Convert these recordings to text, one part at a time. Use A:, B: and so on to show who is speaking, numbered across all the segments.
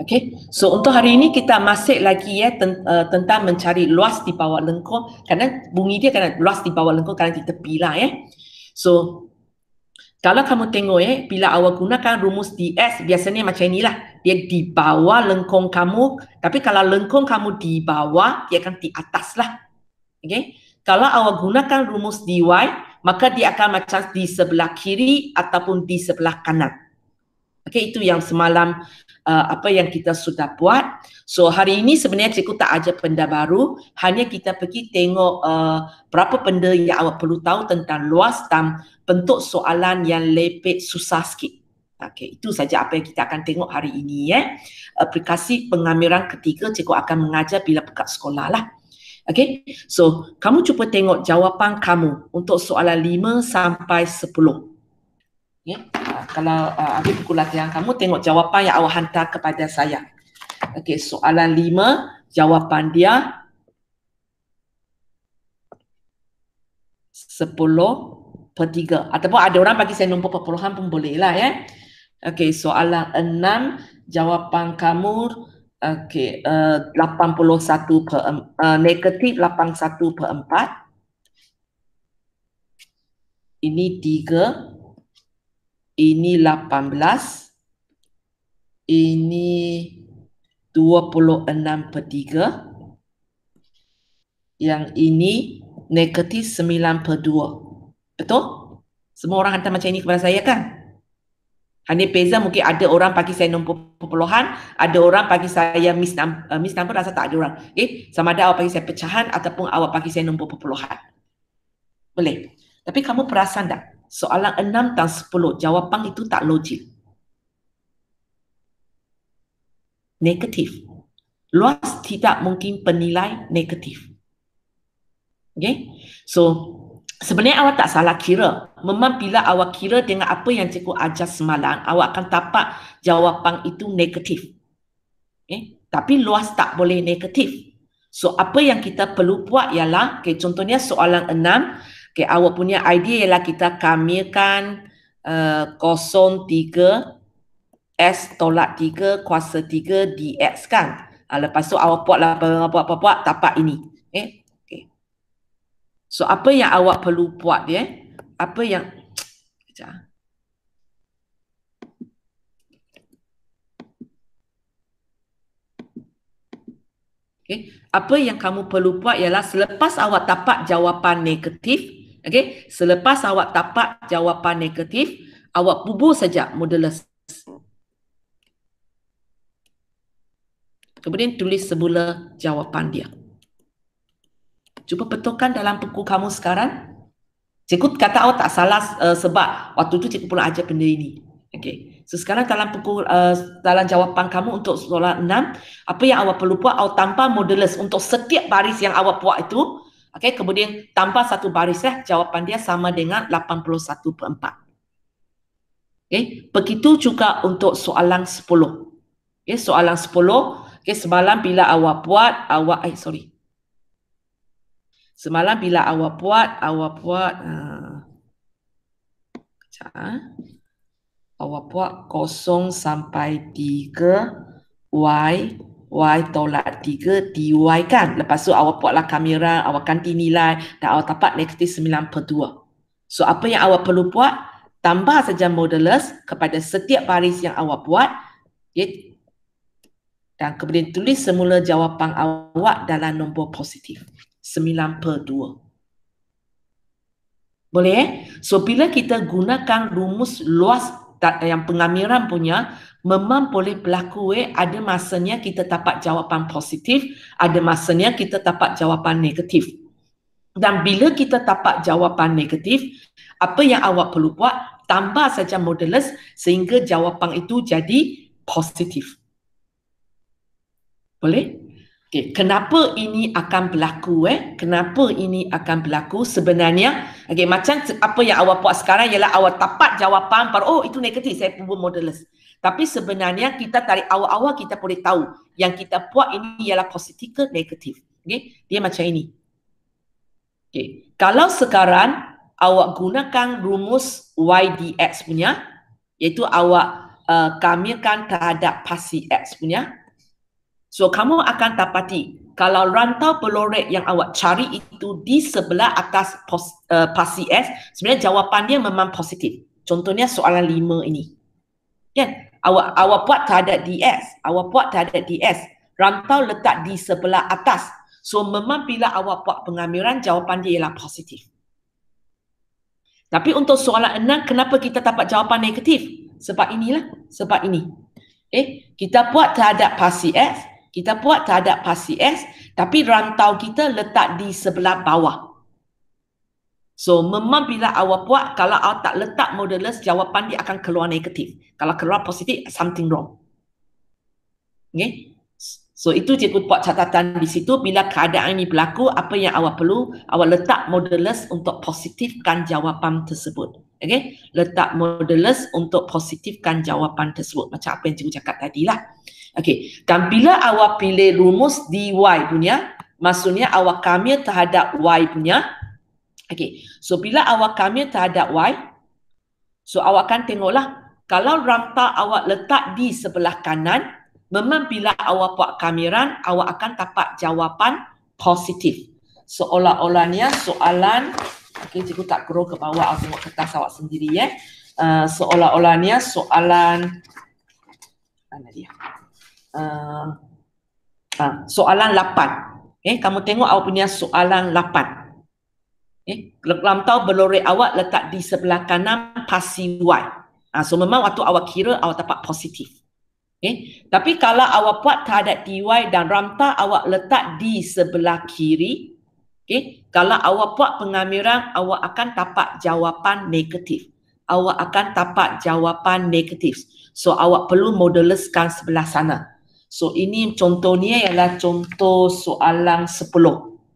A: Okay, so untuk hari ini kita masih lagi ya ten, uh, tentang mencari luas di bawah lengkung kerana bunyi dia kena luas di bawah lengkung kerana di tepi lah ya. So kalau kamu tengok ya, bila awak gunakan rumus DS biasanya macam inilah. Dia di bawah lengkung kamu, tapi kalau lengkung kamu di bawah, dia akan di atas lah. Okay, kalau awak gunakan rumus DY, maka dia akan macam di sebelah kiri ataupun di sebelah kanan. Okay, itu yang semalam uh, apa yang kita sudah buat. So hari ini sebenarnya cikgu tak ajar benda baru, hanya kita pergi tengok uh, berapa benda yang awak perlu tahu tentang luas dan bentuk soalan yang lepek susah sikit. Okay, itu saja apa yang kita akan tengok hari ini ya. Aplikasi pengamiran ketiga cikgu akan mengajar bila pekat sekolah lah. Okay, so kamu cuba tengok jawapan kamu untuk soalan 5 sampai 10. Ya, uh, kalau uh, habis buku latihan kamu tengok jawapan yang awak hantar kepada saya. Okey, soalan lima, jawapan dia sepuluh per tiga. Ataupun ada orang bagi saya nombor perpuluhan pun boleh lah ya. Okey, soalan enam, jawapan kamu okey, uh, 81 per, uh, negatif 81 per empat. Ini tiga ini 18 ini 26 per 3 yang ini negatif 9 per 2 betul? semua orang hantar macam ini kepada saya kan? hanya beza mungkin ada orang bagi saya nombor perpuluhan ada orang bagi saya miss, num- uh, miss number rasa tak ada orang. Okay? sama ada awak bagi saya pecahan ataupun awak bagi saya nombor perpuluhan. Boleh? Tapi kamu perasan tak soalan 6 dan 10 jawapan itu tak logik. Negatif. Luas tidak mungkin penilai negatif. Okay? So, sebenarnya awak tak salah kira. Memang bila awak kira dengan apa yang cikgu ajar semalam, awak akan dapat jawapan itu negatif. Okay? Tapi luas tak boleh negatif. So, apa yang kita perlu buat ialah, okay, contohnya soalan enam, Okay, awak punya idea ialah kita kamilkan uh, 03 S tolak 3 kuasa 3 DX kan. Uh, lepas tu awak buat lah buat-buat dapat ini. Eh? Okay. So apa yang awak perlu buat dia? Apa yang... Sekejap. Okay. Apa yang kamu perlu buat ialah selepas awak dapat jawapan negatif, Okey, selepas awak dapat jawapan negatif, awak bubuh saja modulus. Kemudian tulis semula jawapan dia. Cuba betulkan dalam buku kamu sekarang. Cikgu kata awak tak salah uh, sebab waktu tu cikgu pula ajar benda ini. Okey. So sekarang dalam buku uh, dalam jawapan kamu untuk soalan 6, apa yang awak perlu buat awak tambah modulus untuk setiap baris yang awak buat itu Okey, kemudian tambah satu baris ya, jawapan dia sama dengan 81 per 4. Okey, begitu juga untuk soalan 10. Okey, soalan 10, okey semalam bila awak buat, awak eh sorry. Semalam bila awak buat, awak buat uh, uh, awak buat kosong sampai 3 y Y tolak 3 dy kan. Lepas tu awak buatlah kamera, awak ganti nilai dan awak dapat negatif 9 per 2. So apa yang awak perlu buat? Tambah saja modulus kepada setiap baris yang awak buat. Okay. Dan kemudian tulis semula jawapan awak dalam nombor positif. 9 per 2. Boleh eh? So bila kita gunakan rumus luas yang pengamiran punya, memang boleh berlaku eh ada masanya kita dapat jawapan positif ada masanya kita dapat jawapan negatif dan bila kita dapat jawapan negatif apa yang awak perlu buat tambah saja modulus sehingga jawapan itu jadi positif boleh Okay, kenapa ini akan berlaku eh? Kenapa ini akan berlaku sebenarnya? Okay, macam apa yang awak buat sekarang ialah awak dapat jawapan oh itu negatif saya pun modulus. Tapi sebenarnya kita tarik awal-awal kita boleh tahu yang kita buat ini ialah positif ke negatif. Okay? Dia macam ini. Okay. Kalau sekarang awak gunakan rumus YDX punya, iaitu awak uh, kamikan terhadap pasi X punya. So kamu akan dapati kalau rantau pelorek yang awak cari itu di sebelah atas pos, uh, pasi S, sebenarnya jawapan dia memang positif. Contohnya soalan lima ini. Kan? Awak awak buat terhadap DS, awak buat terhadap DS. Rantau letak di sebelah atas. So memang bila awak buat pengambilan, jawapan dia ialah positif. Tapi untuk soalan enam, kenapa kita dapat jawapan negatif? Sebab inilah, sebab ini. Eh, kita buat terhadap pasi S, kita buat terhadap pasi S tapi rantau kita letak di sebelah bawah. So memang bila awak buat kalau awak tak letak modulus jawapan dia akan keluar negatif. Kalau keluar positif something wrong. Okay? So itu cikgu buat catatan di situ bila keadaan ini berlaku apa yang awak perlu awak letak modulus untuk positifkan jawapan tersebut. Okay? Letak modulus untuk positifkan jawapan tersebut macam apa yang cikgu cakap tadi lah. Okey, dan bila awak pilih rumus dy punya, maksudnya awak kamil terhadap y punya. Okey, so bila awak kamil terhadap y, so awak akan tengoklah kalau rantau awak letak di sebelah kanan, memang bila awak buat kamiran, awak akan dapat jawapan positif. Seolah-olahnya soalan, okey, cikgu tak grow ke bawah, awak tengok kertas awak sendiri ya. Uh, seolah-olahnya soalan, mana dia? uh, uh, soalan 8. Eh, kamu tengok awak punya soalan 8. Eh, tahu berlorek awak letak di sebelah kanan pasi Y. Uh, so memang waktu awak kira awak dapat positif. Eh, tapi kalau awak buat terhadap DY dan rantau awak letak di sebelah kiri, okay, kalau awak buat pengambilan, awak akan dapat jawapan negatif. Awak akan dapat jawapan negatif. So awak perlu modeluskan sebelah sana. So ini contohnya ialah contoh soalan 10.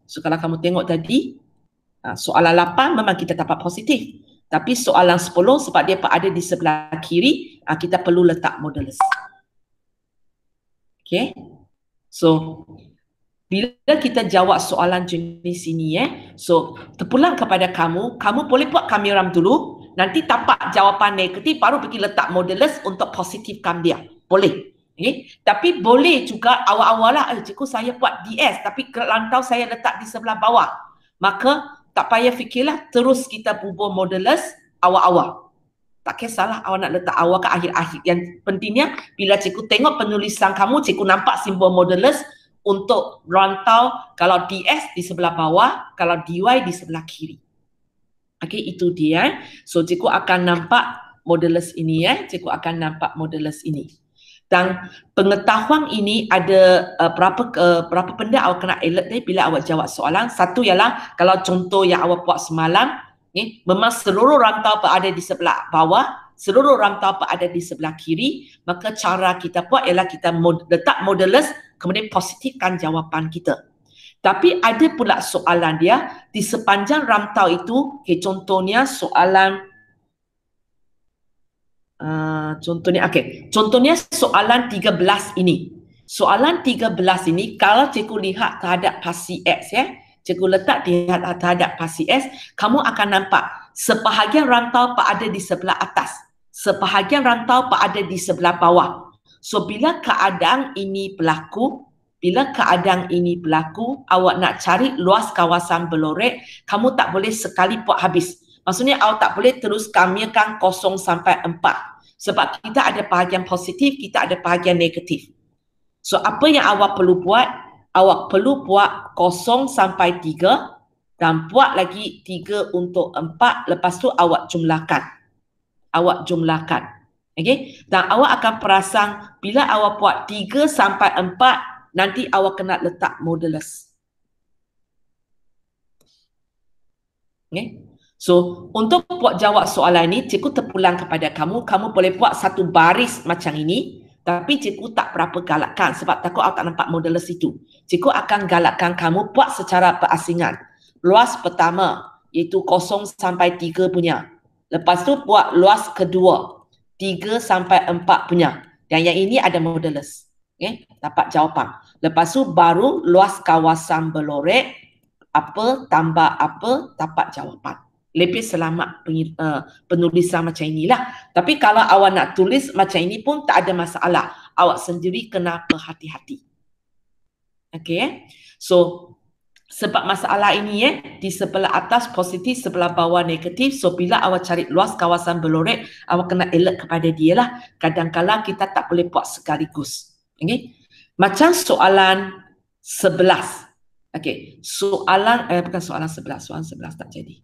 A: So kalau kamu tengok tadi, ha, soalan 8 memang kita dapat positif. Tapi soalan 10 sebab dia ada di sebelah kiri, ha, kita perlu letak modulus. Okay. So bila kita jawab soalan jenis ini eh, so terpulang kepada kamu, kamu boleh buat kamiram dulu, nanti dapat jawapan negatif baru pergi letak modulus untuk positifkan dia. Boleh. Okay. Tapi boleh juga awal-awal lah, eh, cikgu saya buat DS tapi lantau saya letak di sebelah bawah. Maka tak payah fikirlah, terus kita bubuh modulus awal-awal. Tak kisahlah awak nak letak awal ke akhir-akhir. Yang pentingnya bila cikgu tengok penulisan kamu, cikgu nampak simbol modulus untuk rantau kalau DS di sebelah bawah, kalau DY di sebelah kiri. Okay, itu dia. So, cikgu akan nampak modulus ini. Eh. Cikgu akan nampak modulus ini. Dan pengetahuan ini ada uh, berapa uh, berapa benda awak kena alert ni bila awak jawab soalan. Satu ialah kalau contoh yang awak buat semalam, ni memang seluruh rantau berada di sebelah bawah, seluruh rantau berada di sebelah kiri, maka cara kita buat ialah kita mod, letak modulus kemudian positifkan jawapan kita. Tapi ada pula soalan dia di sepanjang rantau itu, okay, contohnya soalan Ah, contohnya okey contohnya soalan 13 ini. Soalan 13 ini kalau cikgu lihat terhadap pasi X ya cikgu letak di terhadap pasi S kamu akan nampak sebahagian rantau berada di sebelah atas sebahagian rantau berada di sebelah bawah. So bila keadaan ini berlaku bila keadaan ini berlaku awak nak cari luas kawasan belorek kamu tak boleh sekali buat habis. Maksudnya awak tak boleh terus kamikan kosong sampai empat sebab kita ada bahagian positif, kita ada bahagian negatif. So apa yang awak perlu buat? Awak perlu buat kosong sampai tiga dan buat lagi tiga untuk empat. Lepas tu awak jumlahkan. Awak jumlahkan. Okay? Dan awak akan perasan bila awak buat tiga sampai empat, nanti awak kena letak modulus. Okay? So, untuk buat jawab soalan ini, cikgu terpulang kepada kamu. Kamu boleh buat satu baris macam ini. Tapi cikgu tak berapa galakkan sebab takut awak tak nampak modulus itu. Cikgu akan galakkan kamu buat secara berasingan. Luas pertama, iaitu kosong sampai tiga punya. Lepas tu buat luas kedua, tiga sampai empat punya. Dan yang ini ada modulus. Okay? Dapat jawapan. Lepas tu baru luas kawasan belorek, apa tambah apa, dapat jawapan. Lebih selamat uh, penulisan macam inilah. Tapi kalau awak nak tulis macam ini pun tak ada masalah. Awak sendiri kena berhati-hati. Okay. So sebab masalah ini eh di sebelah atas positif sebelah bawah negatif so bila awak cari luas kawasan belorek awak kena alert kepada dia lah kadang-kadang kita tak boleh buat sekaligus okay? macam soalan sebelas okay. soalan eh bukan soalan sebelas soalan sebelas tak jadi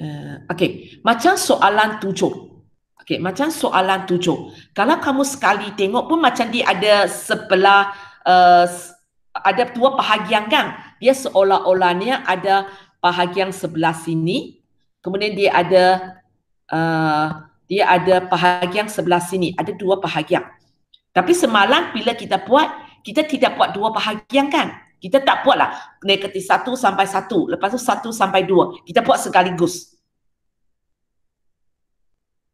A: uh, okay. macam soalan tujuh. Okay. macam soalan tujuh. Kalau kamu sekali tengok pun macam dia ada sebelah uh, ada dua bahagian kan? Dia seolah-olahnya ada bahagian sebelah sini kemudian dia ada uh, dia ada bahagian sebelah sini. Ada dua bahagian. Tapi semalam bila kita buat kita tidak buat dua bahagian kan kita tak buatlah negatif satu sampai satu. Lepas tu satu sampai dua. Kita buat sekaligus.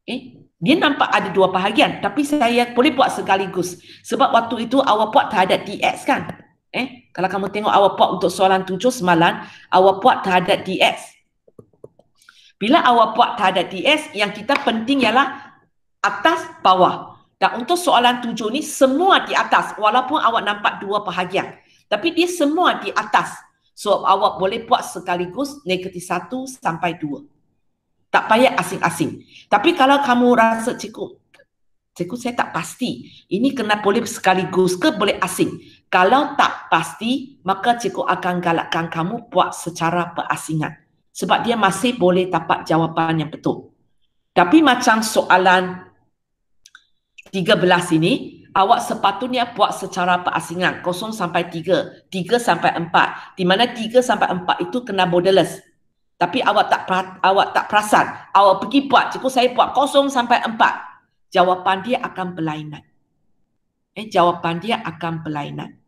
A: Eh dia nampak ada dua bahagian. Tapi saya boleh buat sekaligus. Sebab waktu itu awak buat terhadap DX kan? Eh, kalau kamu tengok awak buat untuk soalan tujuh semalam, awak buat terhadap DS. Bila awak buat terhadap DS, yang kita penting ialah atas bawah. Dan untuk soalan tujuh ni semua di atas. Walaupun awak nampak dua bahagian. Tapi dia semua di atas. So awak boleh buat sekaligus negatif satu sampai dua. Tak payah asing-asing. Tapi kalau kamu rasa cikgu, cikgu saya tak pasti. Ini kena boleh sekaligus ke boleh asing. Kalau tak pasti, maka cikgu akan galakkan kamu buat secara perasingan. Sebab dia masih boleh dapat jawapan yang betul. Tapi macam soalan 13 ini, awak sepatutnya buat secara perasingan. 0 sampai 3, 3 sampai 4. Di mana 3 sampai 4 itu kena borderless. Tapi awak tak awak tak perasan. Awak pergi buat, cikgu saya buat 0 sampai 4. Jawapan dia akan berlainan. Eh, jawapan dia akan berlainan.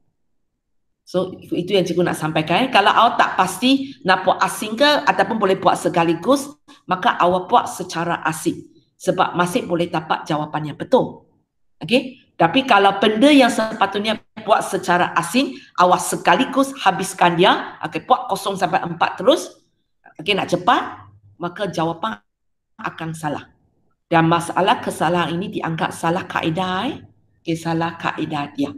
A: So itu yang cikgu nak sampaikan. Kalau awak tak pasti nak buat asing ke ataupun boleh buat sekaligus, maka awak buat secara asing. Sebab masih boleh dapat jawapan yang betul. Okay? Tapi kalau benda yang sepatutnya buat secara asing, awak sekaligus habiskan dia, okay, buat kosong sampai empat terus, okay, nak cepat, maka jawapan akan salah. Dan masalah kesalahan ini dianggap salah kaedah. Eh? Okay, salah kaedah dia.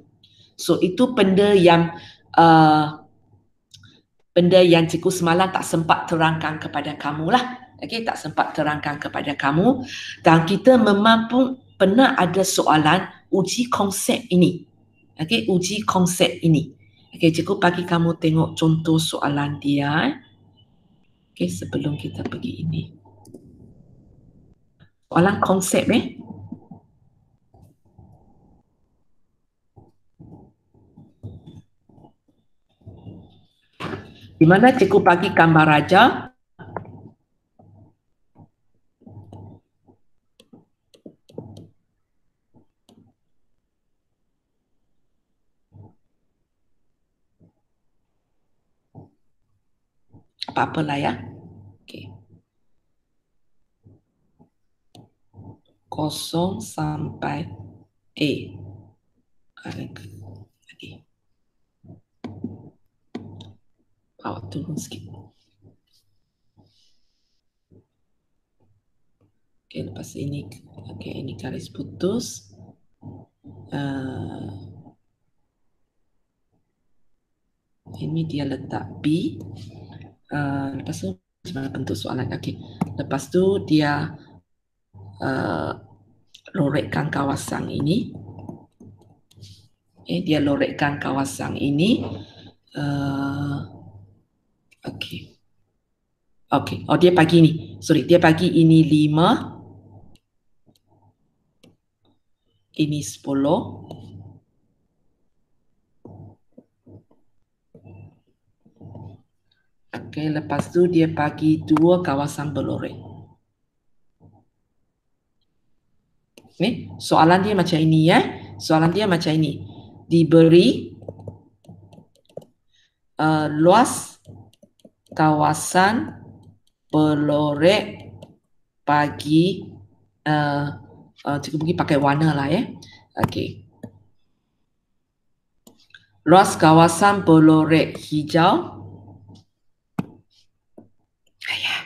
A: So itu benda yang uh, benda yang cikgu semalam tak sempat terangkan kepada kamu lah. Okay, tak sempat terangkan kepada kamu. Dan kita memang pun pernah ada soalan uji konsep ini. Okay, uji konsep ini. Okay, cikgu bagi kamu tengok contoh soalan dia. Okay, sebelum kita pergi ini. Soalan konsep eh. Di mana cikgu bagi gambar raja? Apa-apa lah ya. Okay. Kosong sampai A. Okay. awak turun sikit. Okay, lepas ini, okay, ini garis putus. Uh, ini dia letak B. Uh, lepas tu, mana bentuk soalan? Okay. Lepas tu, dia uh, lorekkan kawasan ini. Okay, dia lorekkan kawasan ini. Uh, Okey. Okey. Oh dia bagi ni. Sorry, dia bagi ini lima. Ini sepuluh. Okey, lepas tu dia bagi dua kawasan berloreng. Ni, soalan dia macam ini ya. Soalan dia macam ini. Diberi uh, luas kawasan pelorek bagi uh, uh, cikgu pergi pakai warna lah ya. Okey. Luas kawasan pelorek hijau. Ayah.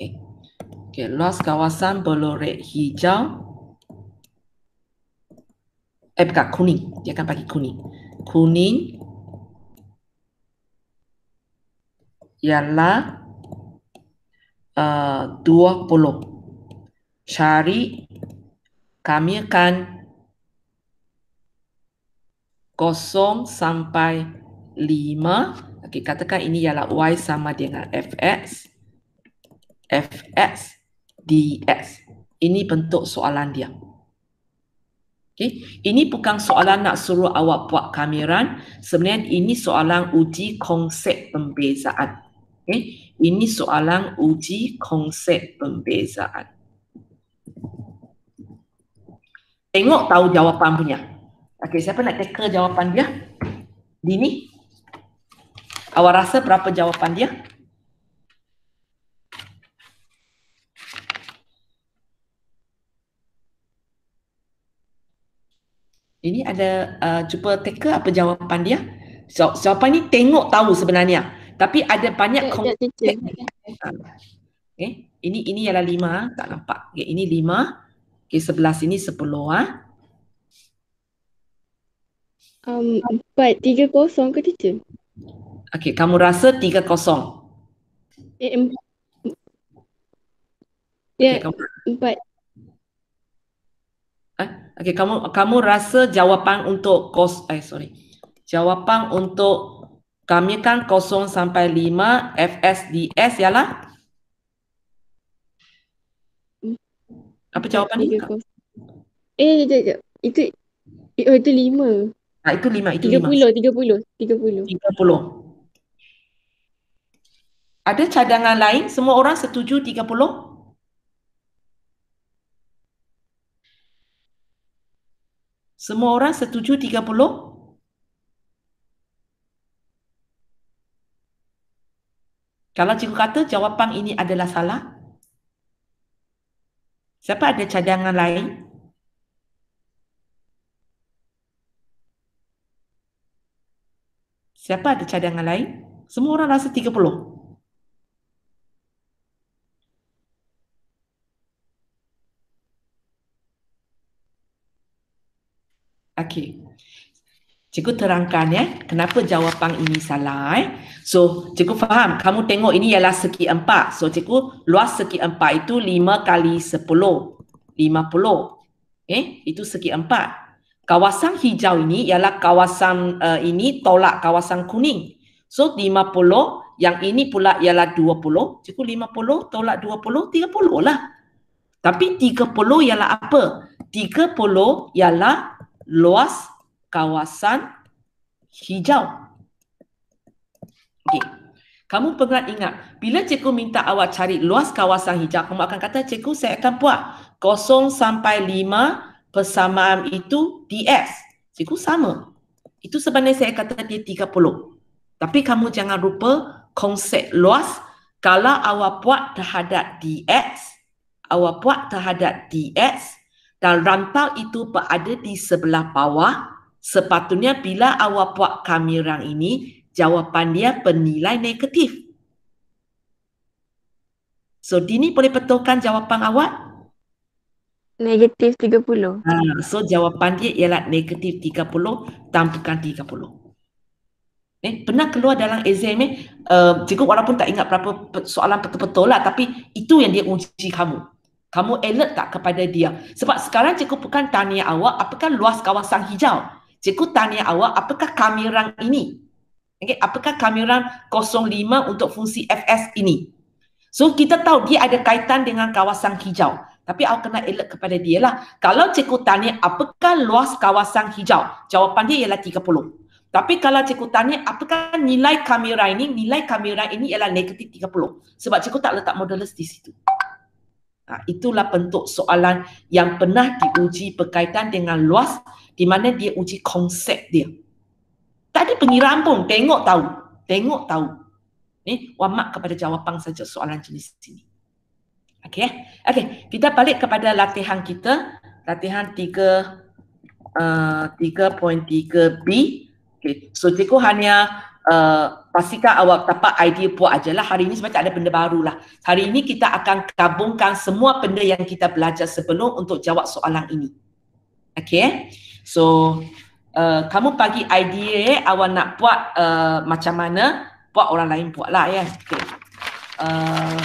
A: Okay. Luas kawasan berlorek hijau. Eh, bukan, kuning. Dia akan bagi kuning. Kuning ialah uh, 20. Cari kami akan kosong sampai lima. Okay, katakan ini ialah Y sama dengan Fx. Fx dx. Ini bentuk soalan dia. Okay. Ini bukan soalan nak suruh awak buat kameran. Sebenarnya ini soalan uji konsep pembezaan. Okay. Ini soalan uji konsep pembezaan. Tengok tahu jawapan punya. Okay, siapa nak teka jawapan dia? Dini? Awak rasa berapa jawapan dia? Ini ada uh, cuba teka apa jawapan dia? So, jawapan ni tengok tahu sebenarnya. Tapi ada banyak konsep. Okay. Ini ini ialah lima, tak nampak. Okay, ini lima. Okay, sebelah sini sepuluh. Ha?
B: Um, empat, tiga kosong ke teacher?
A: Okay, kamu rasa tiga kosong?
B: Eh, em- ya,
A: Okay, kamu,
B: empat.
A: Okay, kamu kamu rasa jawapan untuk kos eh sorry. Jawapan untuk kami kan kosong sampai lima FSDS ialah apa jawapan ni?
B: Eh, sekejap, sekejap. Itu, oh, itu lima.
A: Ah, itu lima, itu
B: Tiga
A: lima.
B: puluh, tiga puluh. Tiga puluh.
A: Tiga puluh. Ada cadangan lain? Semua orang setuju tiga puluh? Semua orang setuju tiga puluh? Kalau cikgu kata jawapan ini adalah salah, siapa ada cadangan lain? Siapa ada cadangan lain? Semua orang rasa 30. Okey. Cikgu terangkan ya, kenapa jawapan ini salah eh. So, cikgu faham, kamu tengok ini ialah segi empat. So, cikgu luas segi empat itu lima kali sepuluh. Lima puluh. Eh, itu segi empat. Kawasan hijau ini ialah kawasan uh, ini tolak kawasan kuning. So, lima puluh, yang ini pula ialah dua puluh. Cikgu lima puluh tolak dua puluh, tiga puluh lah. Tapi tiga puluh ialah apa? Tiga puluh ialah luas kawasan hijau. Okey. Kamu pernah ingat, bila cikgu minta awak cari luas kawasan hijau, kamu akan kata, cikgu saya akan buat kosong sampai lima persamaan itu DS. Cikgu sama. Itu sebenarnya saya kata dia 30. Tapi kamu jangan lupa konsep luas kalau awak buat terhadap DX, awak buat terhadap DX dan rantau itu berada di sebelah bawah, sepatutnya bila awak buat kamerang ini, jawapan dia bernilai negatif. So, Dini boleh betulkan jawapan awak?
B: Negatif tiga puluh.
A: Ha, so, jawapan dia ialah negatif 30 dan bukan 30. Eh, pernah keluar dalam exam eh, uh, cikgu walaupun tak ingat berapa soalan betul-betul lah, tapi itu yang dia uji kamu. Kamu alert tak kepada dia? Sebab sekarang cikgu bukan tanya awak apakah luas kawasan hijau. Cikgu tanya awak apakah kamerang ini? Okay, apakah kamerang 05 untuk fungsi FS ini? So kita tahu dia ada kaitan dengan kawasan hijau. Tapi awak kena alert kepada dia lah. Kalau cikgu tanya apakah luas kawasan hijau? Jawapan dia ialah 30. Tapi kalau cikgu tanya apakah nilai kamera ini? Nilai kamera ini ialah negatif 30. Sebab cikgu tak letak modulus di situ. Ha, itulah bentuk soalan yang pernah diuji berkaitan dengan luas di mana dia uji konsep dia. Tak ada pengiraan pun. Tengok tahu. Tengok tahu. Ni wamak kepada jawapan saja soalan jenis ini. Okey eh? Okey, kita balik kepada latihan kita. Latihan 3 uh, 3.3B. Okey, so cikgu hanya uh, pastikan awak dapat idea puak aja lah. Hari ini sebab tak ada benda baru lah. Hari ini kita akan gabungkan semua benda yang kita belajar sebelum untuk jawab soalan ini. Okay. So, uh, kamu bagi idea eh, awak nak buat uh, macam mana, buat orang lain buat lah ya. Okay. Uh,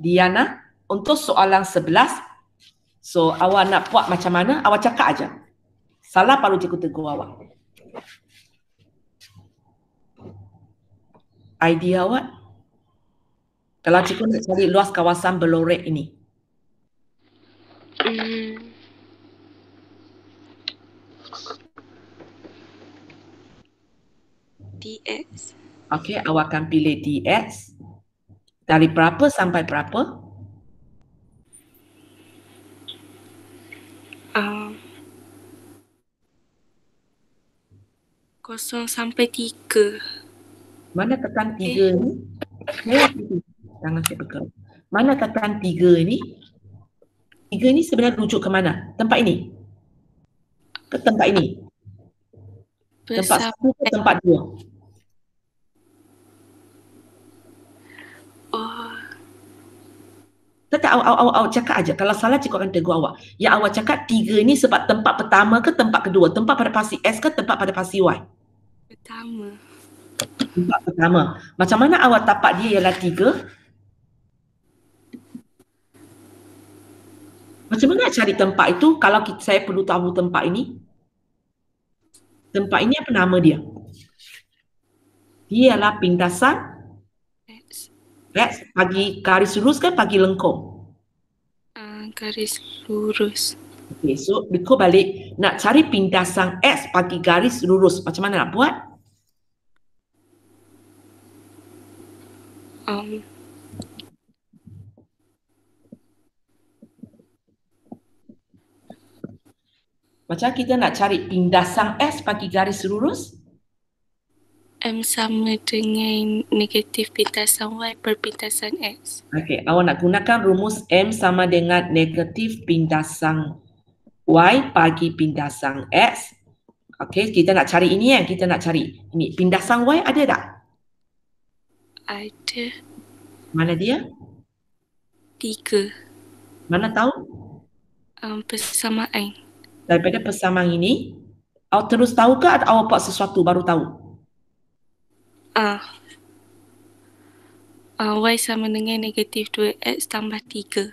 A: Diana, untuk soalan sebelas, so awak nak buat macam mana, awak cakap aja. Salah baru cikgu tegur awak. Idea awak? Kalau cikgu nak cari luas kawasan Belorek ini. Hmm.
B: DX.
A: Okey, awak akan pilih DX. Dari berapa sampai berapa?
B: Um, kosong sampai tiga.
A: Mana tekan tiga ni? Jangan saya pegang. Mana tekan tiga ni? Tiga ni sebenarnya rujuk ke mana? Tempat ini? Ke tempat ini? Tempat satu ke tempat dua?
B: Oh.
A: Tak, tak, awak, awak, awak cakap aja. Kalau salah, cikgu akan tegur awak. Yang awak cakap tiga ni sebab tempat pertama ke tempat kedua? Tempat pada pasti S ke tempat pada pasti Y?
B: pertama.
A: Tempat pertama. Macam mana awak tapak dia ialah tiga? Macam mana cari tempat itu kalau kita, saya perlu tahu tempat ini? Tempat ini apa nama dia? Dia ialah pindasan
B: X.
A: X. Pagi garis lurus ke pagi lengkung?
B: Uh, garis lurus.
A: Okay, so Biko balik nak cari pindasan X bagi garis lurus. Macam mana nak buat?
B: Um.
A: Macam kita nak cari pindasan S bagi garis lurus?
B: M sama dengan negatif pindasan Y per pindasan X.
A: Okey, awak nak gunakan rumus M sama dengan negatif pindasan Y bagi pindasan X. Okey, kita nak cari ini ya. Kita nak cari ini. Pindasan Y ada tak?
B: Ada.
A: Mana dia?
B: Tiga.
A: Mana tahu?
B: Um, persamaan.
A: Daripada persamaan ini, awak terus tahu ke atau awak buat sesuatu baru tahu?
B: Ah. Uh. Uh, y sama dengan negatif 2x tambah 3.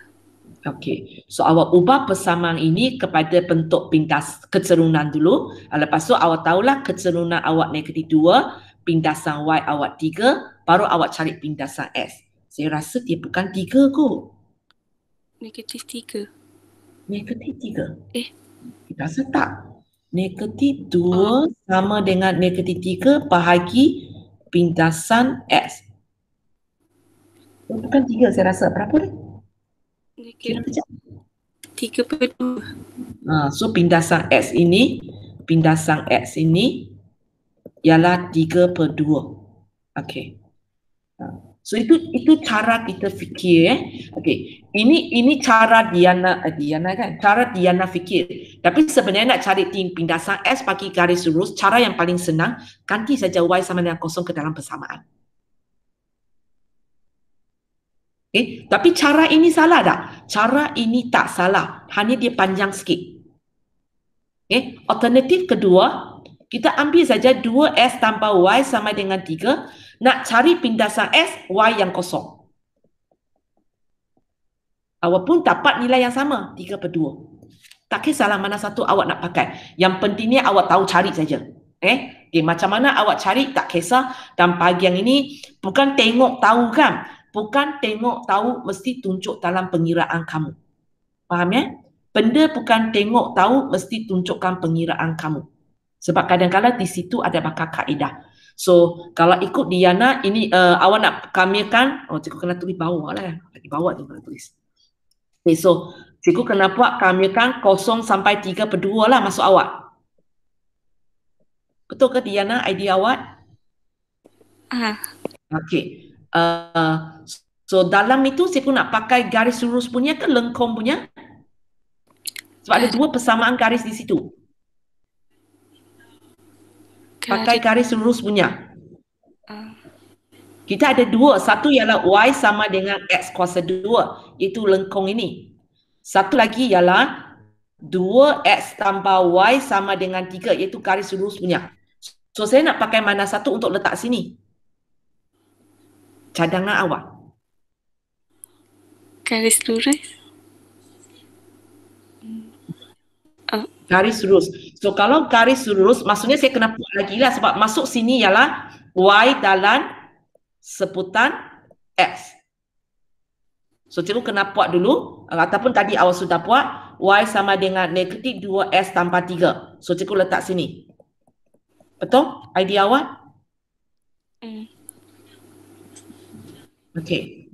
A: Okey. So awak ubah persamaan ini kepada bentuk pintas kecerunan dulu. Lepas tu awak tahulah kecerunan awak negatif 2, pindasan Y awak 3, baru awak cari pindasan S. Saya rasa dia bukan 3 kot.
B: Negatif 3.
A: Negatif 3?
B: Eh.
A: Kita rasa tak. Negatif 2 oh. sama dengan negatif 3 bahagi pindasan S. Bukan 3 saya rasa. Berapa ni?
B: Kira tiga per dua.
A: Ha, so pindasan X ini, pindasan X ini ialah tiga per dua. Okay. Ha. So itu itu cara kita fikir eh. Okay. Ini ini cara Diana eh, Diana kan? Cara Diana fikir. Tapi sebenarnya nak cari pindasan S bagi garis lurus, cara yang paling senang ganti saja Y sama dengan kosong ke dalam persamaan. Okay. Tapi cara ini salah tak? Cara ini tak salah. Hanya dia panjang sikit. Okay. Alternatif kedua, kita ambil saja 2S tanpa Y sama dengan 3. Nak cari pindasan S, Y yang kosong. Awak pun dapat nilai yang sama, 3 per 2. Tak kisahlah mana satu awak nak pakai. Yang pentingnya awak tahu cari saja. Eh, okay, macam mana awak cari tak kisah dan pagi yang ini bukan tengok tahu kan bukan tengok tahu mesti tunjuk dalam pengiraan kamu. Faham ya? Benda bukan tengok tahu mesti tunjukkan pengiraan kamu. Sebab kadang-kadang di situ ada bakal kaedah. So, kalau ikut Diana, ini uh, awak nak kamirkan, oh cikgu kena tulis bawah lah. Lagi bawah tu kena tulis. Okay, so cikgu kena buat kamirkan kosong sampai tiga per dua lah masuk awak. Betul ke Diana idea awak?
B: Ah.
A: Okay. Uh, so dalam itu pun nak pakai garis lurus punya ke lengkung punya? Sebab ada dua persamaan garis di situ. Pakai garis lurus punya. Kita ada dua. Satu ialah Y sama dengan X kuasa dua. Iaitu lengkung ini. Satu lagi ialah 2X tambah Y sama dengan 3. Iaitu garis lurus punya. So saya nak pakai mana satu untuk letak sini? Cadangan awak.
B: Garis lurus.
A: Garis lurus. So kalau garis lurus, maksudnya saya kena buat lagi lah sebab masuk sini ialah Y dalam seputan X. So cikgu kena buat dulu ataupun tadi awak sudah buat Y sama dengan negatif 2S tambah 3. So cikgu letak sini. Betul? Idea awak?
B: Mm.
A: Okay.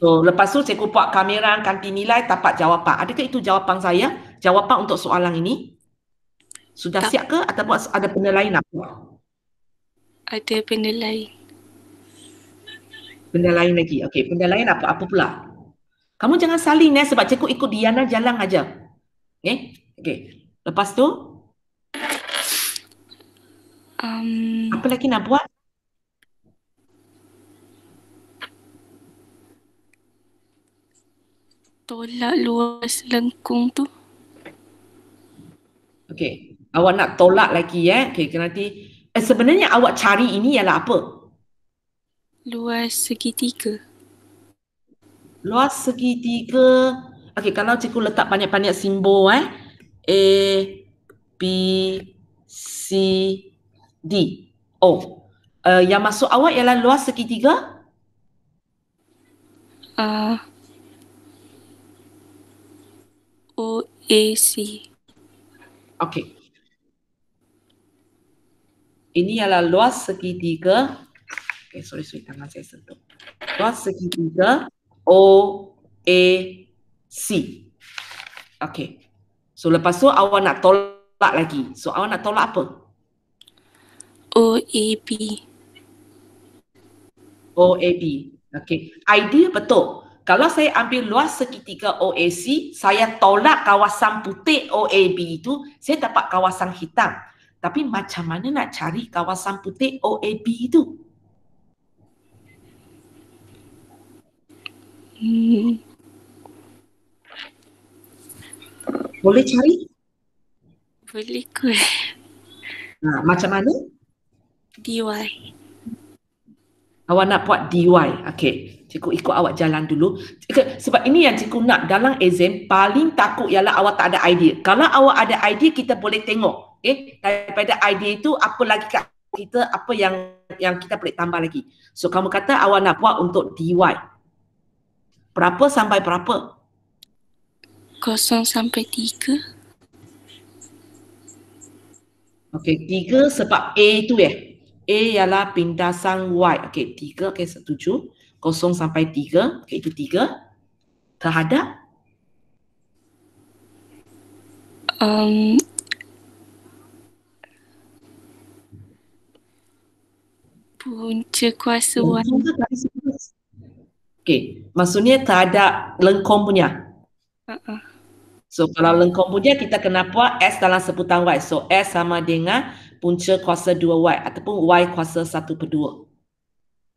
A: So lepas tu cikgu buat kamera ganti nilai dapat jawapan. Adakah itu jawapan saya? Jawapan untuk soalan ini? Sudah
B: Tak.
A: siap ke ataupun ada benda lain nak buat?
B: Ada benda lain.
A: Benda lain lagi. Okey, benda lain apa? Apa pula? Kamu jangan salin eh sebab cikgu ikut Diana jalan aja. Okey? Okey. Lepas tu,
B: Um,
A: apa lagi nak buat?
B: tolak luas lengkung tu.
A: Okey. Awak nak tolak lagi eh. Okey, nanti eh, sebenarnya awak cari ini ialah apa?
B: Luas segitiga.
A: Luas segitiga. Okey, kalau cikgu letak banyak-banyak simbol eh. A, B, C, D. Oh. Uh, yang masuk awak ialah luas segitiga?
B: Uh, OAC.
A: Okey. Ini ialah luas segitiga. Okey, sorry, sorry, tangan saya sentuh. Luas segitiga O, A, C. Okey. So, lepas tu awak nak tolak lagi. So, awak nak tolak apa?
B: OAB.
A: OAB. Okey. Idea betul. Kalau saya ambil luas segitiga OAC, saya tolak kawasan putih OAB itu, saya dapat kawasan hitam. Tapi macam mana nak cari kawasan putih OAB itu?
B: Hmm.
A: Boleh cari?
B: Boleh kot.
A: Ha, macam mana?
B: DY.
A: Awak nak buat DY. Okey. Cikgu ikut awak jalan dulu. Cikgu- Sebab ini yang cikgu nak dalam exam paling takut ialah awak tak ada idea. Kalau awak ada idea kita boleh tengok. Okay? Daripada idea itu apa lagi kat kita apa yang yang kita boleh tambah lagi. So kamu kata awak nak buat untuk DY. Berapa sampai berapa?
B: Kosong sampai tiga.
A: Okey, tiga sebab A itu eh. A ialah pindasan Y. Okey, tiga. Okey, setuju. Kosong sampai tiga. Okey, itu tiga. Terhadap
B: Um, punca kuasa Y.
A: lurus? Okey, maksudnya terhadap lengkung punya.
B: Uh-uh.
A: So, kalau lengkung punya kita kena buat S dalam sebutan Y. So, S sama dengan punca kuasa 2Y ataupun Y kuasa 1 per 2.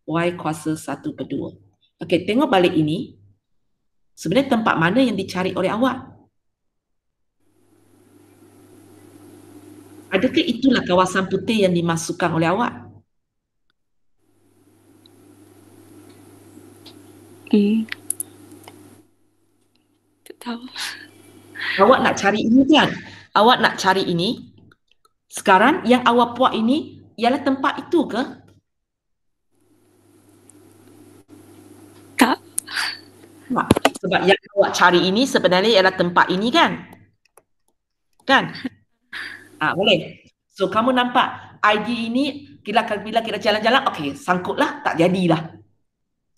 A: Y kuasa 1 per 2. Okey, tengok balik ini. Sebenarnya tempat mana yang dicari oleh awak? Adakah itulah kawasan putih yang dimasukkan oleh awak?
B: Hmm. Tak tahu.
A: Awak nak cari ini kan? Awak nak cari ini. Sekarang yang awak buat ini ialah tempat itu ke?
B: Tak.
A: Tak. Sebab yang awak cari ini sebenarnya ialah tempat ini kan? Kan? Ah, boleh. So kamu nampak ID ini bila bila kita jalan-jalan okey sangkutlah tak jadilah.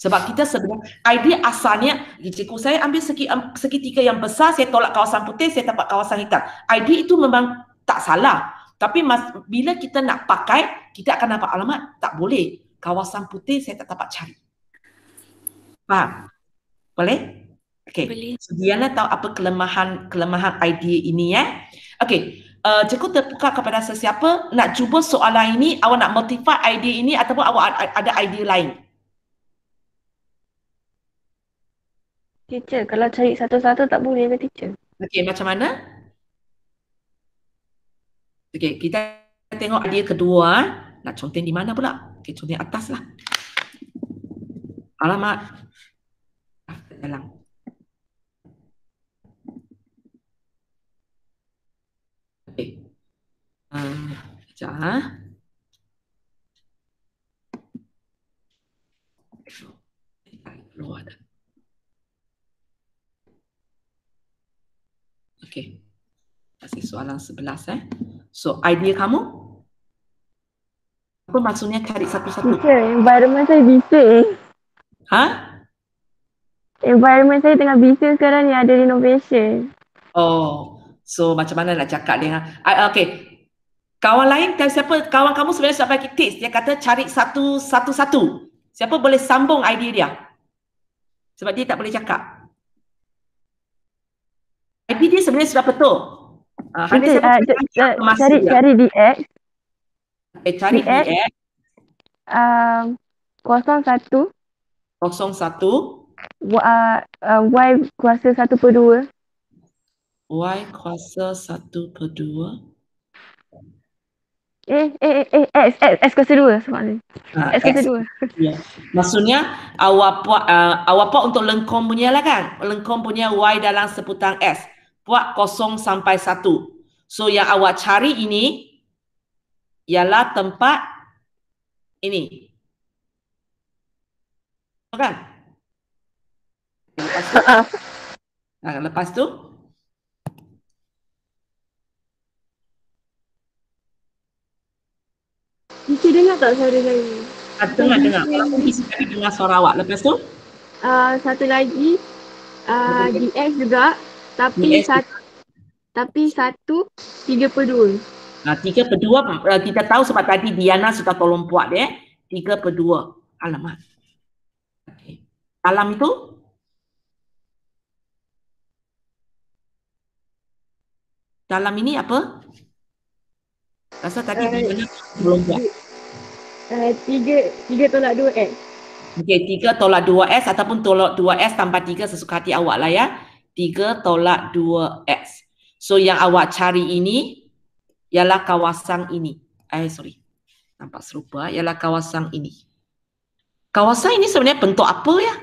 A: Sebab kita sebenarnya idea asalnya cikgu saya ambil segi um, segitiga yang besar saya tolak kawasan putih saya dapat kawasan hitam. Idea itu memang tak salah. Tapi mas, bila kita nak pakai kita akan dapat alamat tak boleh. Kawasan putih saya tak dapat cari. Faham? Boleh? Okey.
B: Boleh.
A: So, Diana tahu apa kelemahan kelemahan idea ini ya? Okey. uh, cikgu terbuka kepada sesiapa nak cuba soalan ini, awak nak modify idea ini ataupun awak ada idea lain.
C: Teacher, kalau cari satu-satu tak boleh ke teacher?
A: Okey, macam mana? Okey, kita tengok idea kedua. Nak contoh di mana pula? Okey, contoh atas lah. Alamak. Ah, dalam. Okey. Uh, sekejap. Ha? Luar dah. Okey. Kasih soalan sebelas eh. So, idea kamu? Apa maksudnya cari satu-satu?
C: Teacher, environment saya bising.
A: Ha?
C: Environment saya tengah bising sekarang ni ada renovation.
A: Oh, so macam mana nak cakap dia? Uh, okay. Kawan lain, siapa kawan kamu sebenarnya sudah bagi tips. Dia kata cari satu-satu-satu. Siapa boleh sambung idea dia? Sebab dia tak boleh cakap. IP dia sebenarnya sudah betul.
C: Uh, Betul. Uh, uh, cari dia. cari DX.
A: Eh, cari DX. DX.
C: Um, kosong satu.
A: Kosong satu.
C: Uh, uh, y kuasa satu per dua.
A: Y kuasa satu per dua.
C: Eh, eh, eh, eh, X, X, X kuasa dua ni. Ha, X kuasa dua.
A: Ya. Maksudnya, awak buat, uh, awak buat untuk lengkong punya lah kan? Lengkong punya Y dalam seputang S buat kosong sampai satu. So yang awak cari ini ialah tempat ini. Kan? Lepas tu, nah, lepas tu
C: Cici dengar tak suara saya?
A: Ah, dengar, dengar. Kalau pun Cici tadi dengar suara awak. Lepas tu?
C: Uh, satu lagi. Uh, DX juga. Tapi yes. satu tapi satu tiga per dua.
A: Nah, tiga per dua uh, kita tahu sebab tadi Diana sudah tolong buat dia. Eh? Tiga per dua. Alamak. Okay. Dalam itu? Dalam ini apa? Rasa tadi uh, Diana belum buat.
C: Uh, tiga, tiga tolak dua S.
A: Okey, tiga tolak dua S ataupun tolak dua S tanpa tiga sesuka hati awak lah ya. 3 tolak 2x. So yang awak cari ini ialah kawasan ini. Eh sorry. Nampak serupa ialah kawasan ini. Kawasan ini sebenarnya bentuk apa ya?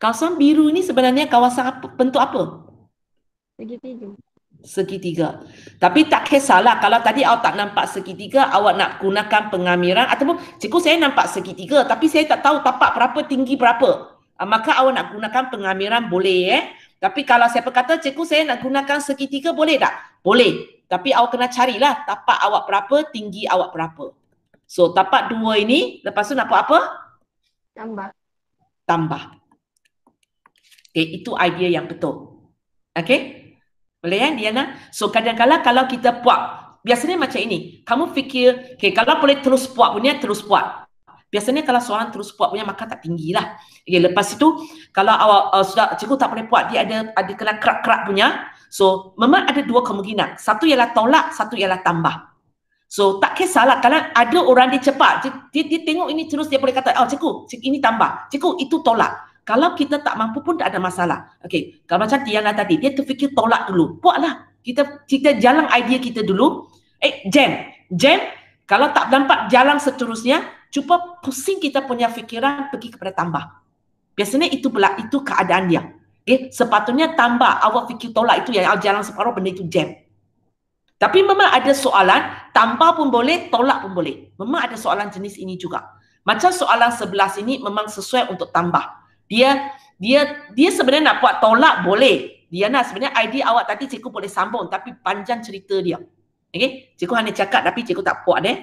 A: Kawasan biru ini sebenarnya kawasan apa, bentuk apa?
C: Segitiga.
A: Segitiga. Tapi tak kisahlah kalau tadi awak tak nampak segitiga, awak nak gunakan pengamiran ataupun cikgu saya nampak segitiga tapi saya tak tahu tapak berapa, tinggi berapa. Uh, maka awak nak gunakan pengamiran boleh eh. Tapi kalau siapa kata cikgu saya nak gunakan segitiga boleh tak? Boleh. Tapi awak kena carilah tapak awak berapa, tinggi awak berapa. So tapak dua ini lepas tu nak buat apa?
C: Tambah.
A: Tambah. Okay, itu idea yang betul. Okay? Boleh kan Diana? So kadang-kadang kalau kita buat, biasanya macam ini. Kamu fikir, okay, kalau boleh terus buat punya, terus buat. Biasanya kalau seorang terus buat punya maka tak tinggi lah. Okay, lepas itu kalau awak uh, sudah cikgu tak boleh buat dia ada ada kena kerak-kerak punya. So memang ada dua kemungkinan. Satu ialah tolak, satu ialah tambah. So tak kisahlah kalau ada orang dia cepat. Dia, dia tengok ini terus dia boleh kata oh cikgu, cikgu ini tambah. Cikgu itu tolak. Kalau kita tak mampu pun tak ada masalah. Okay, kalau macam Tiana tadi, dia terfikir tolak dulu. Buatlah. Kita kita jalan idea kita dulu. Eh, jam. Jam, kalau tak nampak jalan seterusnya, cuba pusing kita punya fikiran pergi kepada tambah. Biasanya itu belak itu keadaan dia. Okay? Sepatutnya tambah awak fikir tolak itu yang jalan separuh benda itu jam. Tapi memang ada soalan, tambah pun boleh, tolak pun boleh. Memang ada soalan jenis ini juga. Macam soalan sebelas ini memang sesuai untuk tambah. Dia dia dia sebenarnya nak buat tolak boleh. Dia nak sebenarnya idea awak tadi cikgu boleh sambung tapi panjang cerita dia. Okay? Cikgu hanya cakap tapi cikgu tak buat deh.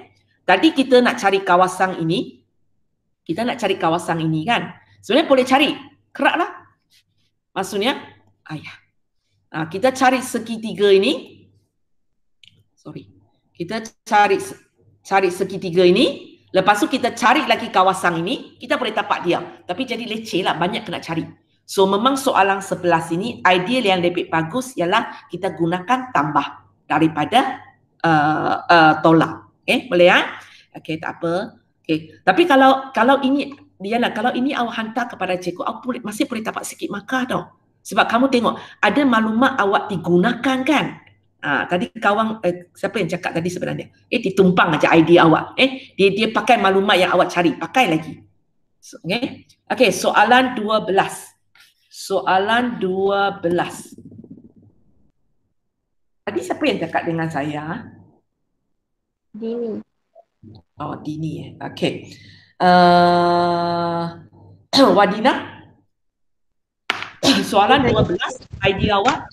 A: Tadi kita nak cari kawasan ini. Kita nak cari kawasan ini kan. Sebenarnya boleh cari. Kerak lah. Maksudnya, ayah. Nah, kita cari segitiga ini. Sorry. Kita cari cari segitiga ini. Lepas tu kita cari lagi kawasan ini. Kita boleh tapak dia. Tapi jadi leceh lah. Banyak kena cari. So memang soalan sebelah sini ideal yang lebih bagus ialah kita gunakan tambah daripada uh, uh, tolak. Okay, boleh ya? Okay, tak apa. Okay, tapi kalau kalau ini Diana, kalau ini awak hantar kepada cikgu, awak boleh, masih boleh dapat sikit markah tau. Sebab kamu tengok, ada maklumat awak digunakan kan? Ha, tadi kawan, eh, siapa yang cakap tadi sebenarnya? Eh, ditumpang aja idea awak. Eh, dia dia pakai maklumat yang awak cari, pakai lagi. So, okay. okay, soalan 12. Soalan 12. Tadi siapa yang cakap dengan saya?
C: Dini.
A: Oh, Dini eh. Okay. Uh, Wadina? Soalan 12. Idea awak?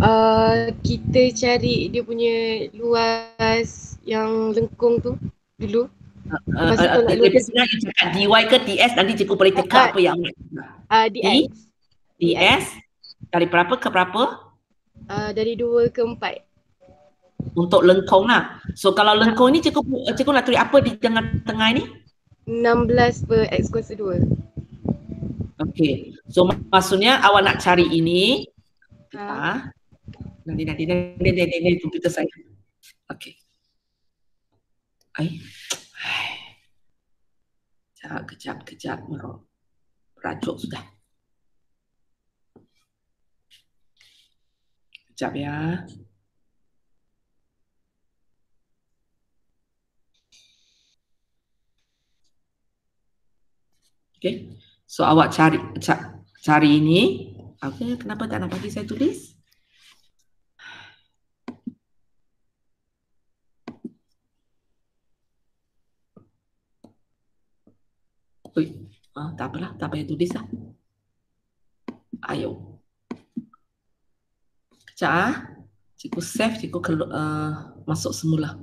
D: Uh, kita cari dia punya luas yang lengkung tu dulu.
A: Uh, uh, uh, yang cakap DY ke DS nanti cikgu boleh teka uh, apa yang awak
D: Uh, DS.
A: DS dari berapa ke berapa?
D: Uh, dari dua ke empat.
A: Untuk lengkung lah. So kalau lengkung ni cikgu, cikgu nak tulis apa di tengah-tengah ni?
D: 16 per X kuasa 2.
A: Okay. So maksudnya awak nak cari ini.
D: Ha.
A: Ha. Nanti, nanti, nanti, nanti, nanti, nanti, komputer saya. Okay. Ay. Kejap, kejap, kejap. Merok. Rajuk sudah. Kejap ya. Okay. So awak cari ca- cari ini. Okay, kenapa tak nak bagi saya tulis? Ui, ah, tak apalah, tak payah tulis lah. Ayo. Kejap ah. Cikgu save, cikgu kelu, uh, masuk semula.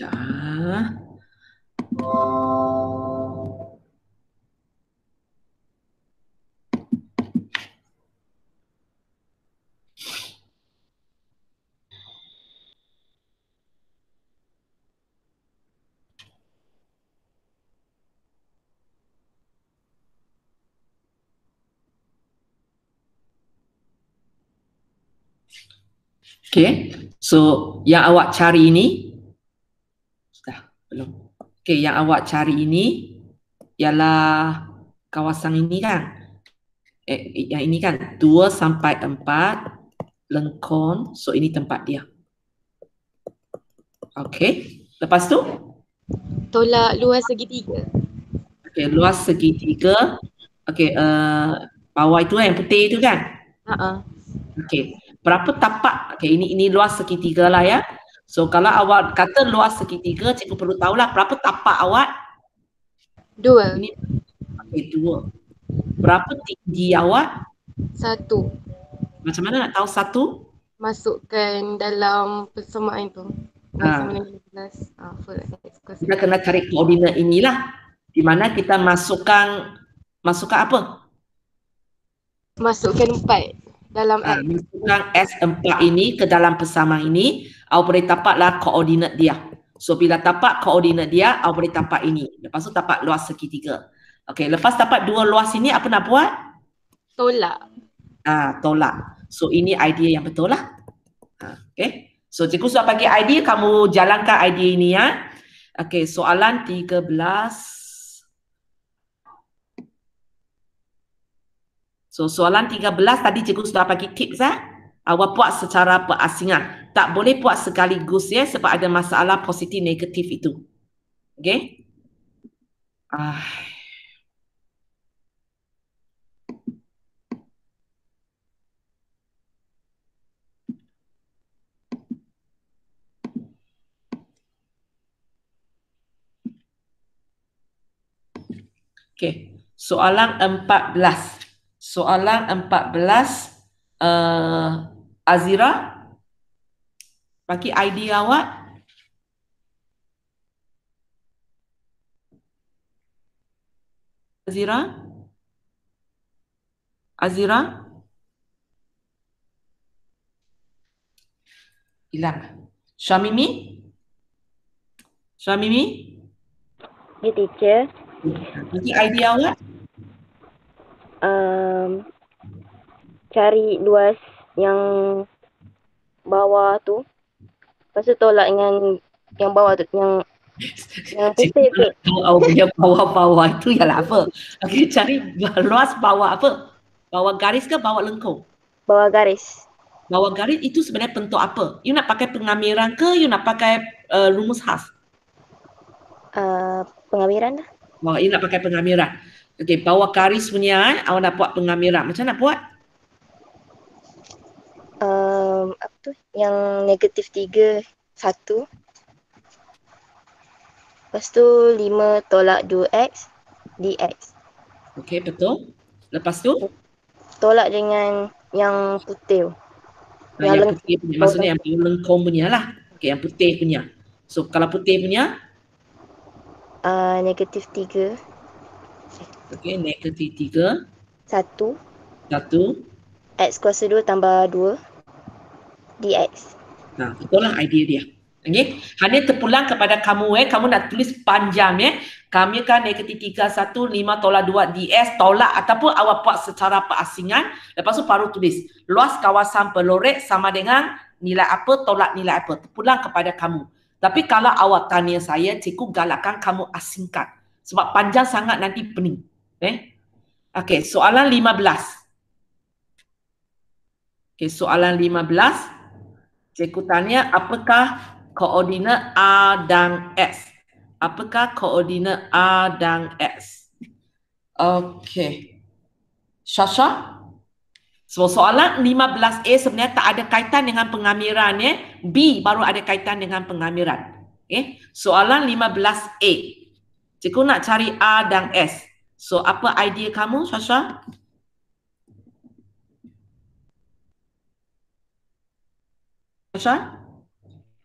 A: Kejap. Okay, so yang awak cari ini belum. Okay, yang awak cari ini ialah kawasan ini kan. Eh, yang ini kan 2 sampai 4 lengkung. So ini tempat dia. Okay, lepas tu?
D: Tolak luas segitiga.
A: Okay, luas segitiga. Okay, uh, bawah itu yang putih itu kan?
D: Ha ah.
A: Okay, berapa tapak? Okay, ini ini luas segitiga lah ya. So kalau awak kata luas segitiga, cikgu perlu tahulah berapa tapak awak?
D: Dua.
A: Ini okay, dua. Berapa tinggi awak?
D: Satu.
A: Macam mana nak tahu satu?
D: Masukkan dalam persamaan tu.
A: Ha.
D: Ah, kuasa
A: Kita kena cari koordinat inilah. Di mana kita masukkan masukkan apa?
D: Masukkan empat dalam
A: Ha, masukkan S4 ini ke dalam persamaan ini, awak boleh tapaklah koordinat dia. So bila tapak koordinat dia, awak boleh tapak ini. Lepas tu tapak luas segitiga. Okey, lepas tapak dua luas ini apa nak buat?
D: Tolak.
A: Ah, tolak. So ini idea yang betul lah. Ah, okay. So cikgu sudah bagi idea, kamu jalankan idea ini ya. Okay, soalan 13. So soalan 13 tadi cikgu sudah bagi tips eh. Awak buat secara perasingan. Tak boleh buat sekaligus ya sebab ada masalah positif negatif itu. Okay. Ah. Okey, soalan 14. Soalan 14 uh, Azira bagi idea awak. Azira? Azira? Hilang. Syamimi? Syamimi?
E: Ya, teacher.
A: Nanti idea awak?
E: Um, cari luas yang bawah tu. Lepas tu tolak dengan yang bawah tu, yang yang putih tu.
A: Tahu awak punya bawah-bawah itu ialah apa? Okey, cari luas bawah apa? Bawah garis ke bawah lengkung?
E: Bawah garis.
A: Bawah garis itu sebenarnya bentuk apa? You nak pakai pengamiran ke? You nak pakai uh, rumus khas?
E: Uh, pengamiran dah.
A: Bawah, you nak pakai pengamiran. Okey, bawah garis punya, eh, awak nak buat pengamiran. Macam nak buat?
E: Um, apa tu? Yang negatif tiga, satu. Lepas tu lima tolak dua X, dx.
A: Okey, betul. Lepas tu?
E: Tolak dengan yang putih.
A: Ah, yang, yang putih punya. Maksudnya yang lengkung punya lah. Okey, yang putih punya. So, kalau putih punya?
E: Uh, negatif tiga.
A: Okey, negatif tiga.
E: Satu.
A: Satu.
E: X kuasa dua tambah dua. Dx.
A: Nah, betul lah idea dia. Okay. Hanya terpulang kepada kamu eh. Kamu nak tulis panjang eh. Kami kan negatif tiga satu lima tolak dua ds tolak ataupun awak buat secara perasingan. Lepas tu baru tulis. Luas kawasan pelorek sama dengan nilai apa tolak nilai apa. Terpulang kepada kamu. Tapi kalau awak tanya saya, cikgu galakkan kamu asingkan. Sebab panjang sangat nanti pening. Eh? Okey, soalan 15. Okey, soalan 15. Cikgu tanya, apakah koordinat A dan S? Apakah koordinat A dan S? Okey. Shasha? So soalan 15A sebenarnya tak ada kaitan dengan pengamiran ya. B baru ada kaitan dengan pengamiran. Okay. Soalan 15A. Cikgu nak cari A dan S. So apa idea kamu Shasha? Shasha?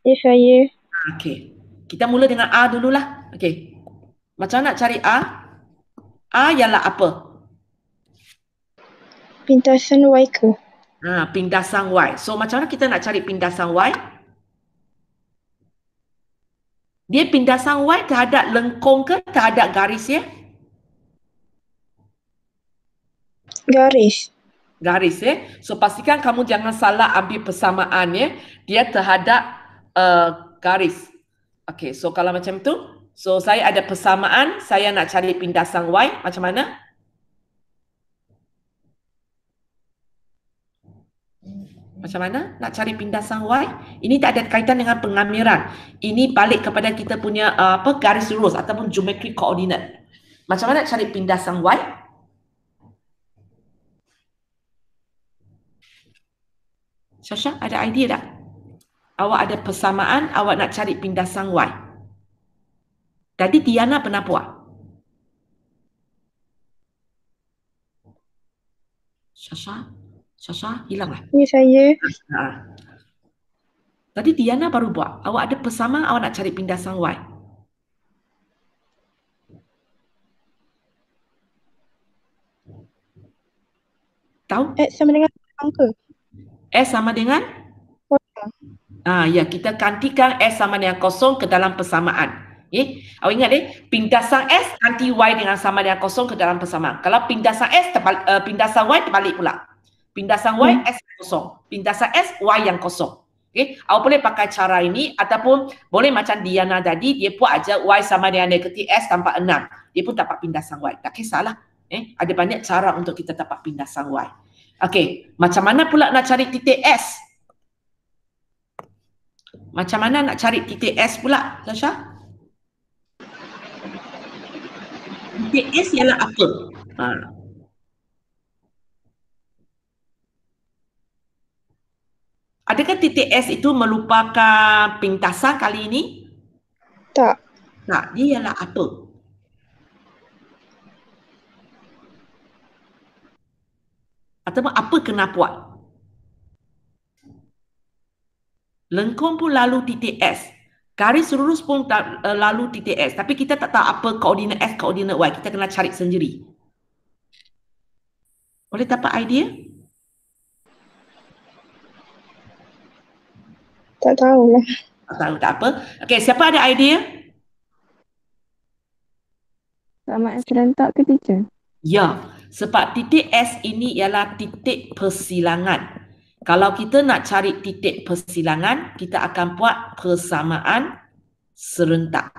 C: Ya saya.
A: Okey. Kita mula dengan A dululah. Okey. Macam nak cari A? A ialah apa?
C: Pintasan Y ke?
A: Ha, pindasan Y. So macam mana kita nak cari pindasan Y? Dia pindasan Y terhadap lengkung ke terhadap garis ya?
C: Garis.
A: Garis ya. So pastikan kamu jangan salah ambil persamaan ya. Dia terhadap uh, garis. Okay, so kalau macam tu, so saya ada persamaan, saya nak cari pindasan Y, macam mana? Macam mana nak cari pindasan Y? Ini tak ada kaitan dengan pengamiran. Ini balik kepada kita punya uh, apa garis lurus ataupun geometri koordinat. Macam mana nak cari pindasan Y? Syasha, ada idea tak? Awak ada persamaan, awak nak cari pindasan Y. Tadi Tiana pernah buat. Syasha? Syasha, hilanglah.
C: Ya saya.
A: Ha. Tadi Diana baru buat. Awak ada persamaan, awak nak cari pindasan Y. Tahu?
C: X sama dengan angka.
A: S sama dengan? Ah ya, kita gantikan S sama dengan kosong ke dalam persamaan. Okay? Awak ingat eh, pindasan S ganti Y dengan sama dengan kosong ke dalam persamaan. Kalau pindasan S, terbalik, uh, pindasan Y terbalik pula. Pindasan Y, S kosong. Pindasan S, Y yang kosong. Okay? Awak boleh pakai cara ini ataupun boleh macam Diana tadi, dia buat aja Y sama dengan negatif S tanpa 6. Dia pun dapat pindasan Y. Tak kisahlah. Eh, ada banyak cara untuk kita dapat pindasan Y. Okey, macam mana pula nak cari titik S? Macam mana nak cari titik S pula, Sasha? Titik S ialah apa? Ha. Adakah titik S itu merupakan pintasan kali ini?
C: Tak.
A: Tak, dia ialah apa? Ataupun apa kena buat? Lengkung pun lalu titik S. Garis lurus pun tak, uh, lalu titik S. Tapi kita tak tahu apa koordinat S, koordinat Y. Kita kena cari sendiri. Boleh dapat idea?
C: Tak tahulah.
A: Tak tahu tak apa. Okey, siapa ada idea?
C: Sama serentak ke teacher?
A: Ya, sebab titik S ini ialah titik persilangan. Kalau kita nak cari titik persilangan, kita akan buat persamaan serentak.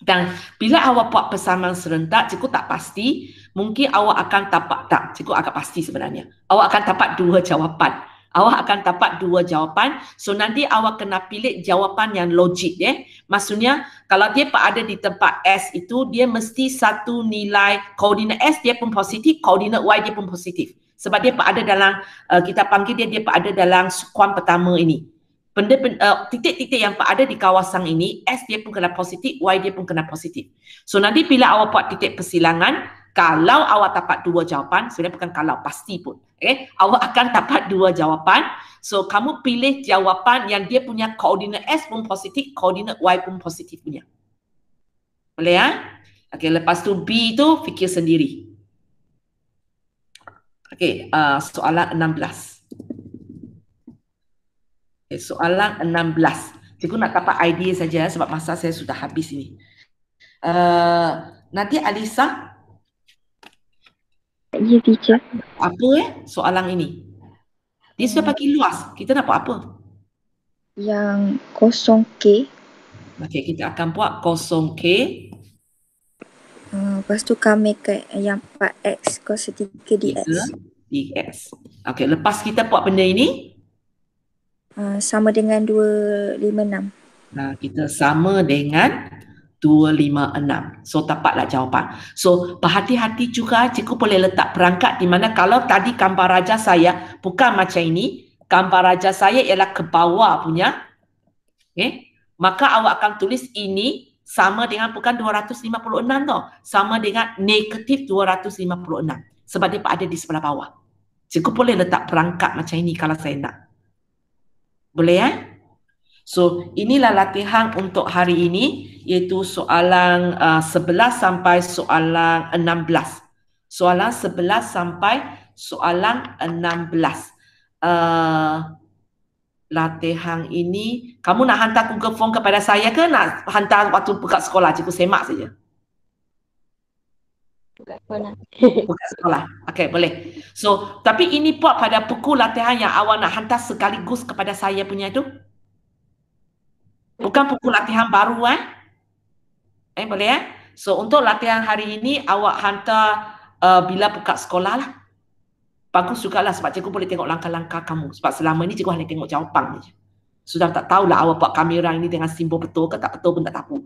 A: Dan bila awak buat persamaan serentak, cikgu tak pasti, mungkin awak akan dapat, tak, cikgu agak pasti sebenarnya. Awak akan dapat dua jawapan. Awak akan dapat dua jawapan. So nanti awak kena pilih jawapan yang logik. Eh. Maksudnya kalau dia ada di tempat S itu, dia mesti satu nilai koordinat S dia pun positif, koordinat Y dia pun positif. Sebab dia ada dalam, uh, kita panggil dia, dia ada dalam sukuan pertama ini. Benda, uh, titik-titik yang ada di kawasan ini, S dia pun kena positif, Y dia pun kena positif. So nanti bila awak buat titik persilangan, kalau awak dapat dua jawapan, sebenarnya bukan kalau, pasti pun. Okay? Awak akan dapat dua jawapan. So kamu pilih jawapan yang dia punya koordinat S pun positif, koordinat Y pun positif punya. Boleh ya? Okay, lepas tu B tu fikir sendiri. Okay, uh, soalan 16. Okay, soalan 16. Cikgu nak dapat idea saja sebab masa saya sudah habis ini. Uh, nanti Alisa
C: Ya, teacher.
A: Apa eh soalan ini? Dia sudah bagi luas. Kita nak buat apa?
F: Yang kosong K.
A: Okey, kita akan buat kosong K.
F: Uh, lepas tu kami ke yang 4X kos 3 DX.
A: DX. Okey, lepas kita buat benda ini.
F: Uh, sama dengan 256.
A: Nah, kita sama dengan 256. So dapatlah jawapan. So berhati-hati juga cikgu boleh letak perangkat di mana kalau tadi gambar raja saya bukan macam ini, gambar raja saya ialah ke bawah punya. Okay. Maka awak akan tulis ini sama dengan bukan 256 tau. Sama dengan negatif 256. Sebab dia ada di sebelah bawah. Cikgu boleh letak perangkat macam ini kalau saya nak. Boleh ya? Eh? So inilah latihan untuk hari ini iaitu soalan uh, 11 sampai soalan 16. Soalan 11 sampai soalan 16. Uh, latihan ini kamu nak hantar Google Form kepada saya ke nak hantar waktu buka sekolah cikgu semak saja.
E: Buka sekolah.
A: Buka sekolah. Okey, boleh. So, tapi ini buat pada pukul latihan yang awak nak hantar sekaligus kepada saya punya itu. Bukan pukul latihan baru eh. Eh boleh eh? So untuk latihan hari ini awak hantar uh, bila buka sekolah lah. Bagus juga lah sebab cikgu boleh tengok langkah-langkah kamu. Sebab selama ini cikgu hanya tengok jawapan saja. Sudah tak tahulah awak buat kamera ini dengan simbol betul ke tak betul pun tak tahu.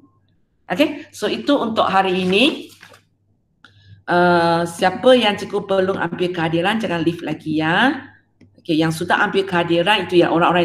A: Okay, so itu untuk hari ini. Uh, siapa yang cikgu perlu ambil kehadiran jangan leave lagi ya. Okay, yang sudah ambil kehadiran itu ya orang-orang